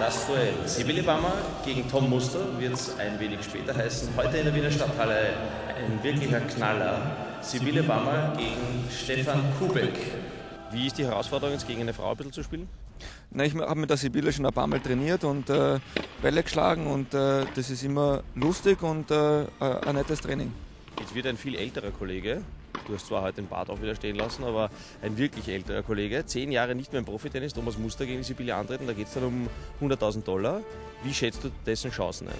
Das Duell Sibylle Bammer gegen Tom Muster wird es ein wenig später heißen. Heute in der Wiener Stadthalle ein wirklicher Knaller. Sibylle Bammer gegen Stefan Kubek. Wie ist die Herausforderung, jetzt gegen eine Frau ein bisschen zu spielen? Na, ich habe mit der Sibylle schon ein paar Mal trainiert und äh, Bälle geschlagen und äh, das ist immer lustig und äh, ein nettes Training. Jetzt wird ein viel älterer Kollege Du hast zwar heute den Bart auch wieder stehen lassen, aber ein wirklich älterer Kollege, zehn Jahre nicht mehr im Profitennis, Thomas Muster gegen Sibylle antreten, da geht es dann um 100.000 Dollar. Wie schätzt du dessen Chancen ein?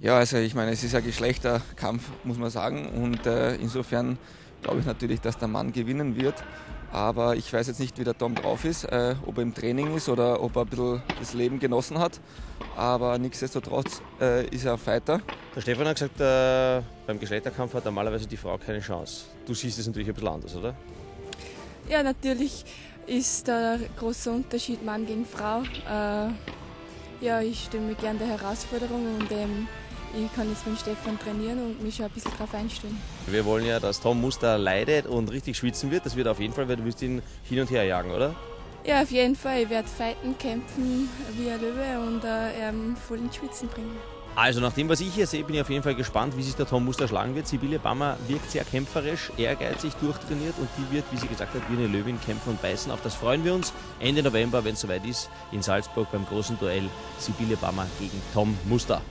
Ja, also ich meine, es ist ein Geschlechterkampf, muss man sagen. Und äh, insofern glaube ich natürlich, dass der Mann gewinnen wird. Aber ich weiß jetzt nicht, wie der Tom drauf ist, äh, ob er im Training ist oder ob er ein bisschen das Leben genossen hat. Aber nichtsdestotrotz äh, ist er ein Fighter. Der Stefan hat gesagt, äh, beim Geschlechterkampf hat normalerweise die Frau keine Chance. Du siehst es natürlich ein bisschen anders, oder? Ja, natürlich ist der große Unterschied Mann gegen Frau. Äh, ja, ich stimme mir gerne der Herausforderung und ähm, ich kann jetzt mit Stefan trainieren und mich ein bisschen darauf einstellen. Wir wollen ja, dass Tom Muster leidet und richtig schwitzen wird. Das wird auf jeden Fall, weil du wirst ihn hin und her jagen, oder? Ja, auf jeden Fall. Ich werde fighten, kämpfen wie ein Löwe und äh, ähm, voll ins Schwitzen bringen. Also nach dem, was ich hier sehe, bin ich auf jeden Fall gespannt, wie sich der Tom Muster schlagen wird. Sibylle Bammer wirkt sehr kämpferisch, ehrgeizig, durchtrainiert und die wird, wie sie gesagt hat, wie eine Löwin kämpfen und beißen. Auf das freuen wir uns Ende November, wenn es soweit ist, in Salzburg beim großen Duell Sibylle Bammer gegen Tom Muster.